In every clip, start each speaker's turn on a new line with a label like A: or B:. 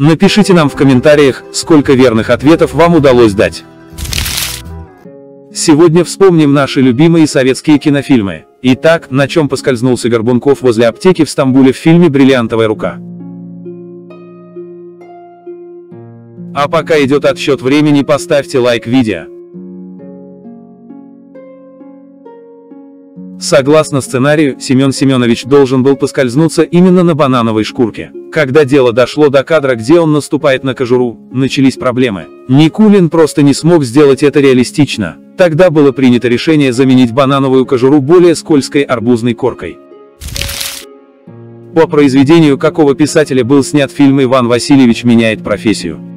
A: Напишите нам в комментариях, сколько верных ответов вам удалось дать. Сегодня вспомним наши любимые советские кинофильмы. Итак, на чем поскользнулся Горбунков возле аптеки в Стамбуле в фильме «Бриллиантовая рука». А пока идет отсчет времени поставьте лайк видео. Согласно сценарию, Семен Семенович должен был поскользнуться именно на банановой шкурке. Когда дело дошло до кадра, где он наступает на кожуру, начались проблемы. Никулин просто не смог сделать это реалистично. Тогда было принято решение заменить банановую кожуру более скользкой арбузной коркой. По произведению какого писателя был снят фильм «Иван Васильевич меняет профессию»?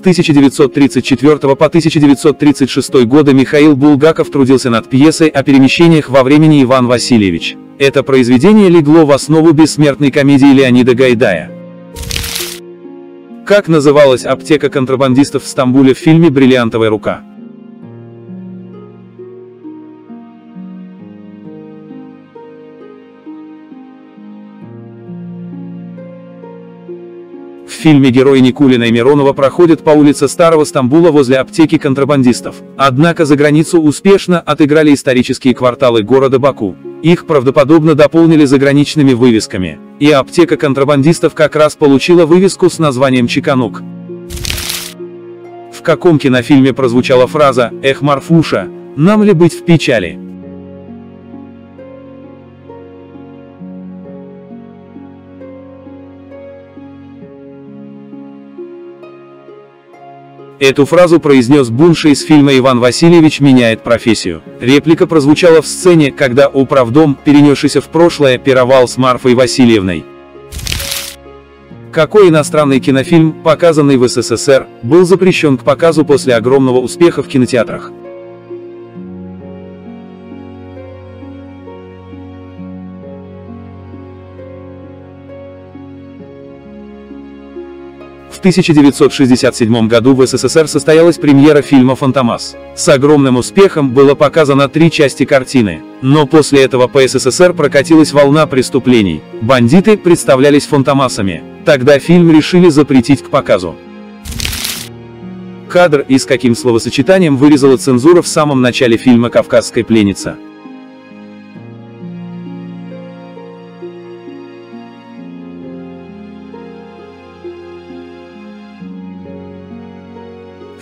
A: С 1934 по 1936 годы Михаил Булгаков трудился над пьесой о перемещениях во времени Иван Васильевич. Это произведение легло в основу бессмертной комедии Леонида Гайдая. Как называлась аптека контрабандистов в Стамбуле в фильме «Бриллиантовая рука»? Фильме герои Никулина и Миронова проходят по улице Старого Стамбула возле аптеки контрабандистов. Однако за границу успешно отыграли исторические кварталы города Баку. Их правдоподобно дополнили заграничными вывесками. И аптека контрабандистов как раз получила вывеску с названием Чеканук. В каком кинофильме прозвучала фраза «Эх, Марфуша, нам ли быть в печали?» Эту фразу произнес Бунша из фильма «Иван Васильевич меняет профессию». Реплика прозвучала в сцене, когда управдом, перенесшийся в прошлое, пировал с Марфой Васильевной. Какой иностранный кинофильм, показанный в СССР, был запрещен к показу после огромного успеха в кинотеатрах? В 1967 году в СССР состоялась премьера фильма «Фантомас». С огромным успехом было показано три части картины. Но после этого по СССР прокатилась волна преступлений. Бандиты представлялись фантомасами. Тогда фильм решили запретить к показу. Кадр и с каким словосочетанием вырезала цензура в самом начале фильма «Кавказская пленница».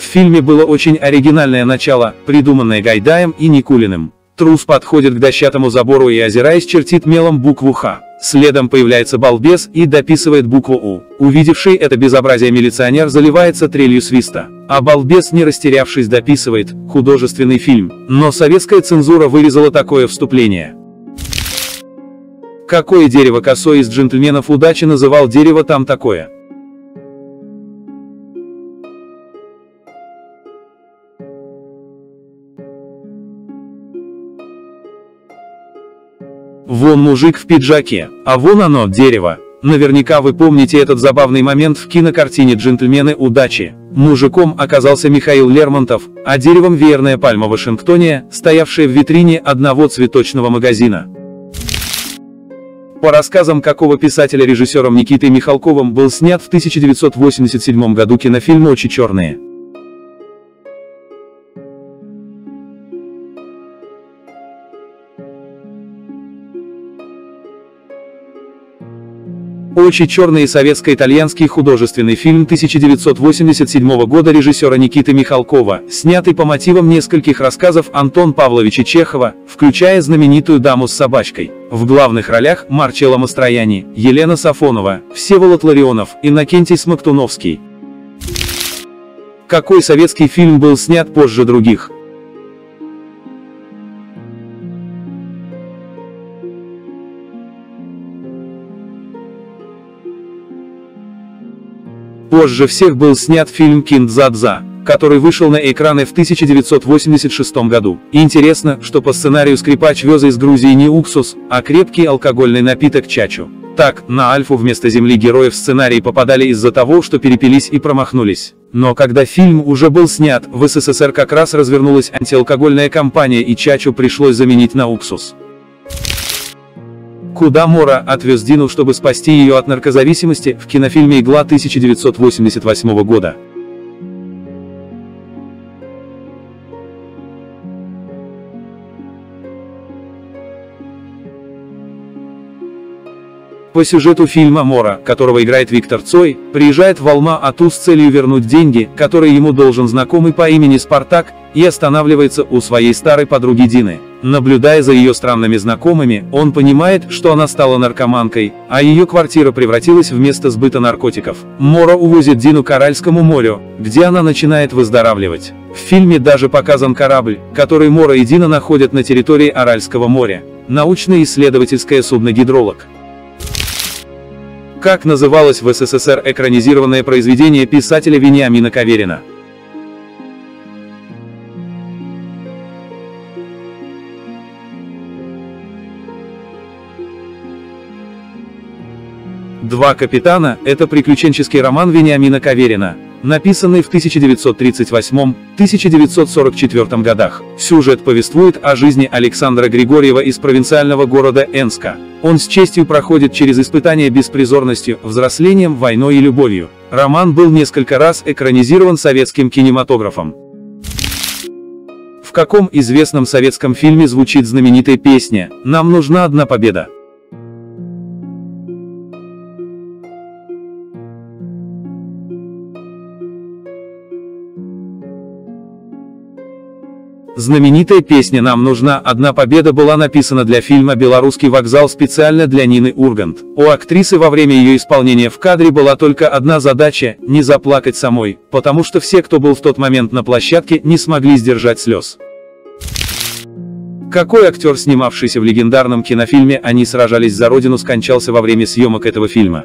A: Фильме было очень оригинальное начало, придуманное Гайдаем и Никулиным. Трус подходит к дощатому забору и озираясь чертит мелом букву «Х». Следом появляется балбес и дописывает букву «У». Увидевший это безобразие милиционер заливается трелью свиста. А балбес, не растерявшись, дописывает «Художественный фильм». Но советская цензура вырезала такое вступление. Какое дерево косой из джентльменов удачи называл дерево там такое? Вон мужик в пиджаке, а вон оно, дерево. Наверняка вы помните этот забавный момент в кинокартине «Джентльмены удачи». Мужиком оказался Михаил Лермонтов, а деревом веерная пальма в Вашингтоне, стоявшая в витрине одного цветочного магазина. По рассказам какого писателя режиссером Никитой Михалковым был снят в 1987 году кинофильм «Очи черные». Очень черный советско-итальянский художественный фильм 1987 года режиссера Никиты Михалкова, снятый по мотивам нескольких рассказов Антон Павловича Чехова, включая знаменитую «Даму с собачкой». В главных ролях Марчелло Мастрояни, Елена Сафонова, Всеволод Ларионов, Иннокентий Смоктуновский. Какой советский фильм был снят позже других? Позже всех был снят фильм «Киндзадза». который вышел на экраны в 1986 году. интересно, что по сценарию скрипач вез из Грузии не уксус, а крепкий алкогольный напиток чачу. Так, на Альфу вместо Земли героев сценарии попадали из-за того, что перепились и промахнулись. Но когда фильм уже был снят, в СССР как раз развернулась антиалкогольная кампания и чачу пришлось заменить на уксус. Куда Мора отвез Дину, чтобы спасти ее от наркозависимости, в кинофильме «Игла» 1988 года. По сюжету фильма Мора, которого играет Виктор Цой, приезжает в Алма-Ату с целью вернуть деньги, которые ему должен знакомый по имени Спартак, и останавливается у своей старой подруги Дины. Наблюдая за ее странными знакомыми, он понимает, что она стала наркоманкой, а ее квартира превратилась в место сбыта наркотиков. Мора увозит Дину к Аральскому морю, где она начинает выздоравливать. В фильме даже показан корабль, который Мора и Дина находят на территории Аральского моря. Научно-исследовательское судно «Гидролог». Как называлось в СССР экранизированное произведение писателя Вениамина Каверина? «Два капитана» — это приключенческий роман Вениамина Каверина, написанный в 1938-1944 годах. Сюжет повествует о жизни Александра Григорьева из провинциального города Энска. Он с честью проходит через испытания беспризорностью, взрослением, войной и любовью. Роман был несколько раз экранизирован советским кинематографом. В каком известном советском фильме звучит знаменитая песня «Нам нужна одна победа»? Знаменитая песня «Нам нужна одна победа» была написана для фильма «Белорусский вокзал» специально для Нины Ургант. У актрисы во время ее исполнения в кадре была только одна задача – не заплакать самой, потому что все, кто был в тот момент на площадке, не смогли сдержать слез. Какой актер, снимавшийся в легендарном кинофильме «Они сражались за родину» скончался во время съемок этого фильма?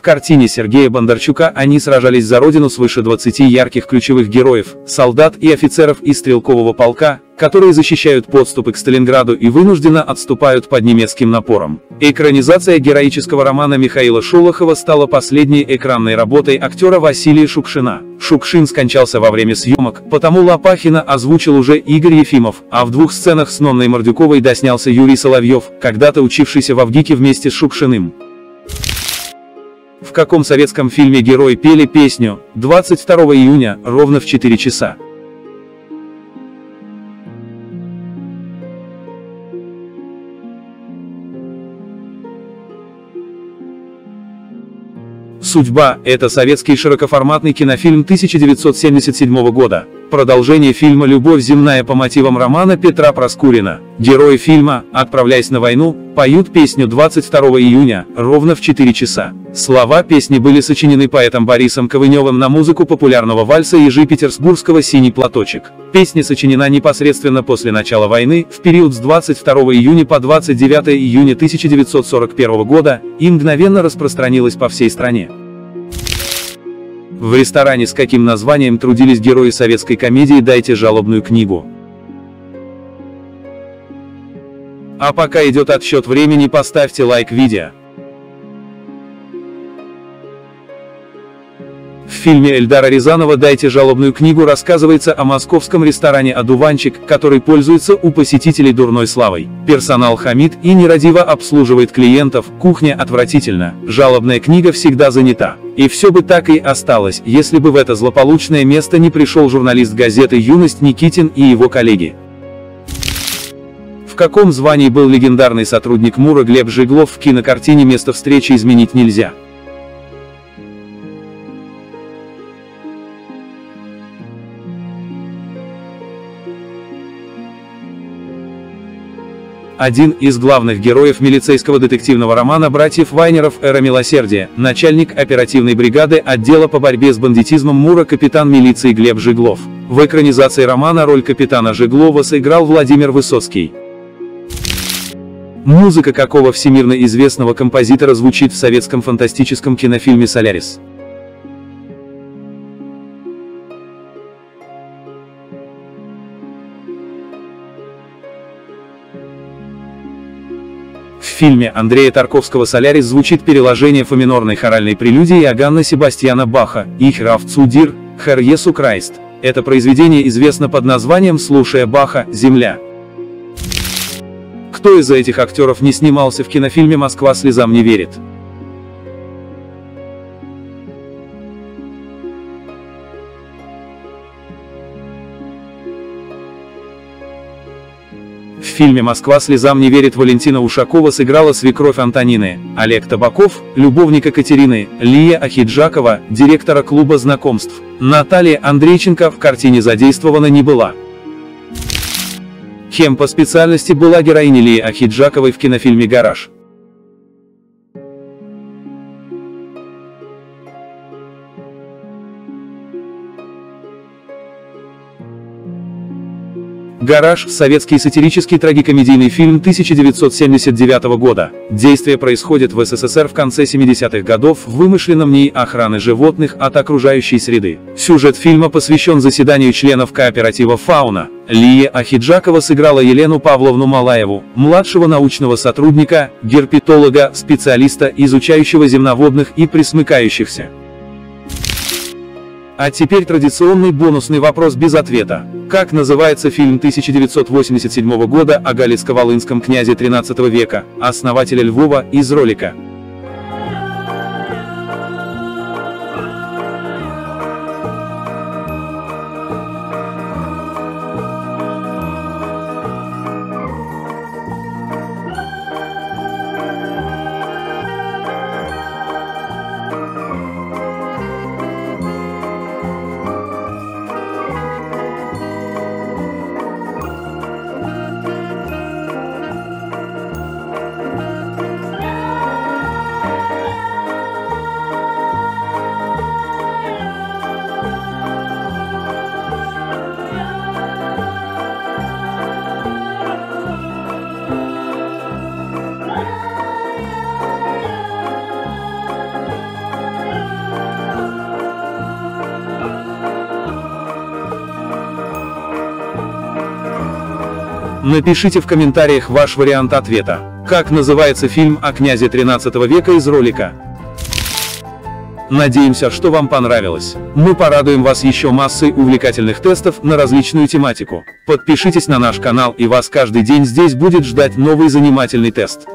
A: В картине Сергея Бондарчука они сражались за родину свыше 20 ярких ключевых героев, солдат и офицеров из стрелкового полка, которые защищают подступы к Сталинграду и вынужденно отступают под немецким напором. Экранизация героического романа Михаила Шолохова стала последней экранной работой актера Василия Шукшина. Шукшин скончался во время съемок, потому Лопахина озвучил уже Игорь Ефимов, а в двух сценах с Нонной Мордюковой доснялся Юрий Соловьев, когда-то учившийся в Авгике вместе с Шукшиным. В каком советском фильме герои пели песню 22 июня ровно в 4 часа? «Судьба» — это советский широкоформатный кинофильм 1977 года. Продолжение фильма «Любовь земная» по мотивам романа Петра Проскурина. Герои фильма, отправляясь на войну, поют песню 22 июня, ровно в 4 часа. Слова песни были сочинены поэтом Борисом Ковыневым на музыку популярного вальса ежи петербургского «Синий платочек». Песня сочинена непосредственно после начала войны, в период с 22 июня по 29 июня 1941 года, и мгновенно распространилась по всей стране. В ресторане с каким названием трудились герои советской комедии «Дайте жалобную книгу». А пока идет отсчет времени поставьте лайк видео. Фильме Эльдара Рязанова «Дайте жалобную книгу» рассказывается о московском ресторане «Одуванчик», который пользуется у посетителей дурной славой. Персонал хамит и нерадиво обслуживает клиентов, кухня отвратительна, жалобная книга всегда занята. И все бы так и осталось, если бы в это злополучное место не пришел журналист газеты «Юность» Никитин и его коллеги. В каком звании был легендарный сотрудник Мура Глеб Жиглов в кинокартине «Место встречи изменить нельзя»? Один из главных героев милицейского детективного романа братьев Вайнеров «Эра милосердия», начальник оперативной бригады отдела по борьбе с бандитизмом Мура капитан милиции Глеб Жиглов. В экранизации романа роль капитана Жиглова сыграл Владимир Высоцкий. Музыка какого всемирно известного композитора звучит в советском фантастическом кинофильме «Солярис»? Фильме Андрея Тарковского «Солярис» звучит переложение фоминорной хоральной прелюдии Иоганна Себастьяна Баха «Ich rauf zu dir, Herr Jesu Christ». Это произведение известно под названием «Слушая Баха, Земля». Кто из этих актеров не снимался в кинофильме «Москва слезам не верит»? В фильме «Москва слезам не верит» Валентина Ушакова сыграла свекровь Антонины, Олег Табаков, любовник Екатерины, Лия Ахиджакова, директора клуба знакомств. Наталья Андрейченко в картине задействована не была. Кем по специальности была героиня Лии Ахиджаковой в кинофильме «Гараж»? «Гараж» – советский сатирический трагикомедийный фильм 1979 года. Действие происходит в СССР в конце 70-х годов в вымышленном НИИ охраны животных от окружающей среды. Сюжет фильма посвящен заседанию членов кооператива «Фауна». Лия Ахиджакова сыграла Елену Павловну Малаеву, младшего научного сотрудника, герпетолога, специалиста, изучающего земноводных и присмыкающихся. А теперь традиционный бонусный вопрос без ответа. Как называется фильм 1987 года о Галицко-Волынском князе 13 века, основателя Львова, из ролика? Напишите в комментариях ваш вариант ответа. Как называется фильм о князе 13 века из ролика? Надеемся, что вам понравилось. Мы порадуем вас еще массой увлекательных тестов на различную тематику. Подпишитесь на наш канал и вас каждый день здесь будет ждать новый занимательный тест.